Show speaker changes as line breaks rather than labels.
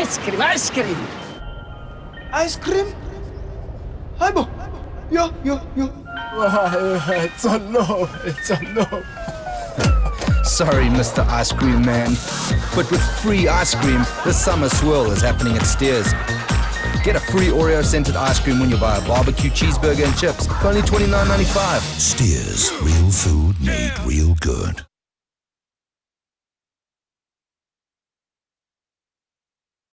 ice cream, ice cream.
Ice cream? Hi yo, yo, yo.
It's a no, it's a no.
Sorry, Mr. Ice Cream Man. But with free ice cream, the summer swirl is happening at Steers. Get a free Oreo scented ice cream when you buy a barbecue cheeseburger and chips for only $29.95.
Steers, real food made real good.